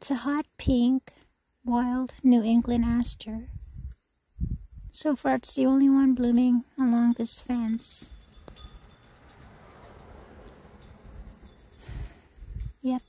It's a hot pink, wild New England aster. So far, it's the only one blooming along this fence. Yep,